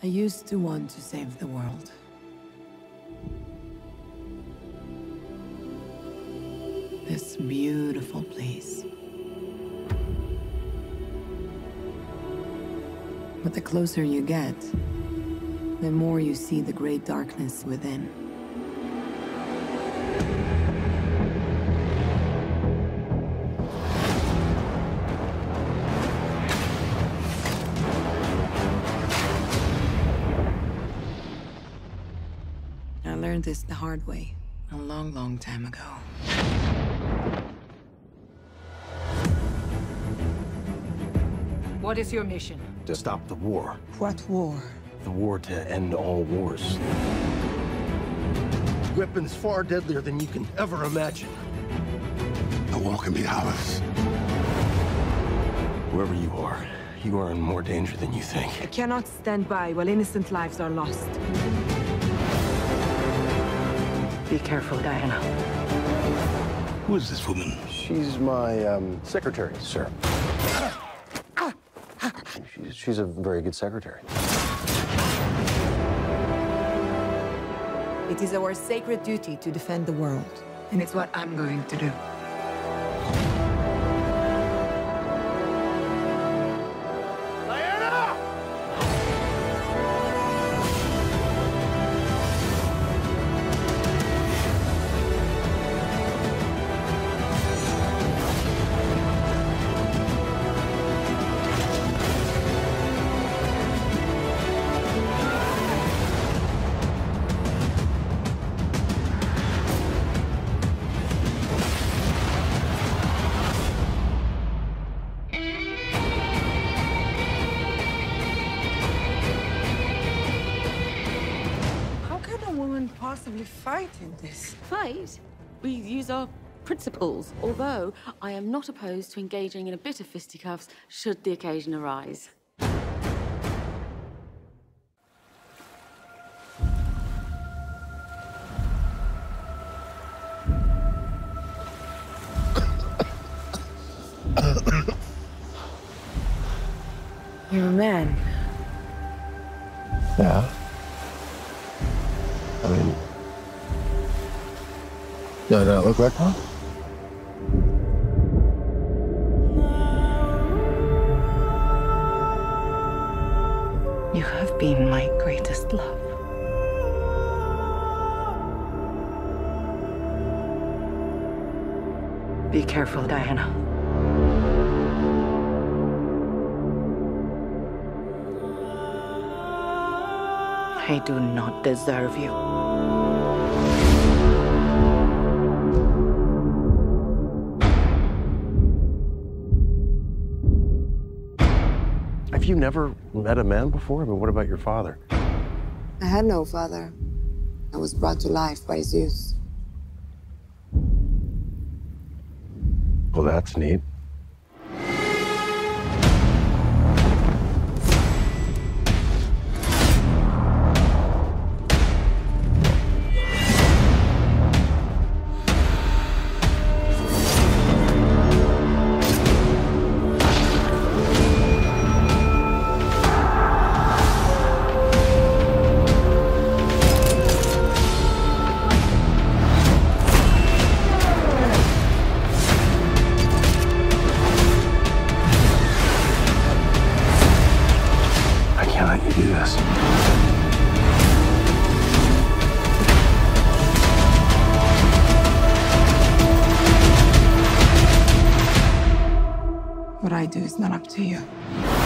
I used to want to save the world. This beautiful place. But the closer you get, the more you see the great darkness within. Learned this the hard way, a long, long time ago. What is your mission? To stop the war. What war? The war to end all wars. Weapons far deadlier than you can ever imagine. The war can be ours. Whoever you are, you are in more danger than you think. I cannot stand by while innocent lives are lost. Be careful, Diana. Who is this woman? She's my um, secretary, sir. She's, she's a very good secretary. It is our sacred duty to defend the world. And it's what I'm going to do. Woman possibly fight in this? Fight? We use our principles, although I am not opposed to engaging in a bit of fisticuffs should the occasion arise. You're a man. Yeah. I mean, No, no, look like one. You have been my greatest love. Be careful, Diana. I do not deserve you. You never met a man before? I mean, what about your father? I had no father. I was brought to life by Zeus. Well, that's neat. Do is not up to you.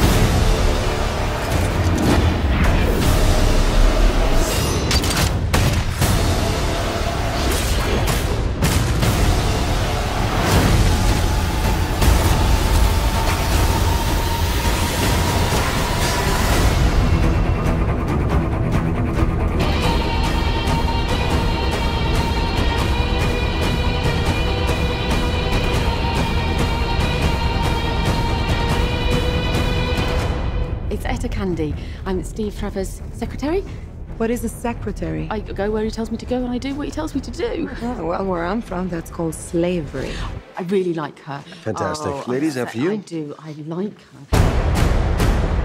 Etta Candy. I'm Steve Trevor's secretary. What is a secretary? I go where he tells me to go and I do what he tells me to do. Oh, well, where I'm from, that's called slavery. I really like her. Fantastic. Oh, Ladies, I- after you. I do. I like her.